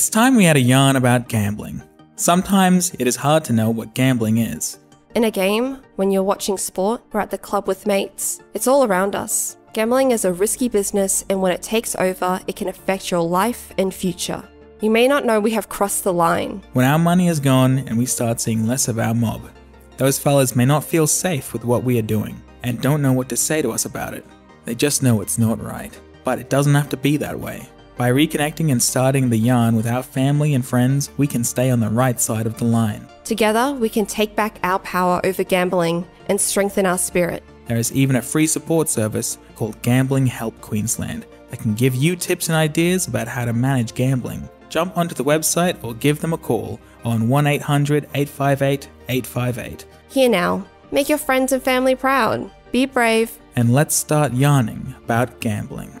It's time we had a yarn about gambling. Sometimes it is hard to know what gambling is. In a game, when you're watching sport or at the club with mates, it's all around us. Gambling is a risky business, and when it takes over, it can affect your life and future. You may not know we have crossed the line. When our money is gone and we start seeing less of our mob, those fellas may not feel safe with what we are doing and don't know what to say to us about it. They just know it's not right. But it doesn't have to be that way. By reconnecting and starting the yarn with our family and friends, we can stay on the right side of the line. Together, we can take back our power over gambling and strengthen our spirit. There is even a free support service called Gambling Help Queensland that can give you tips and ideas about how to manage gambling. Jump onto the website or give them a call on 1800 858 858. Here now, make your friends and family proud. Be brave. And let's start yarning about gambling.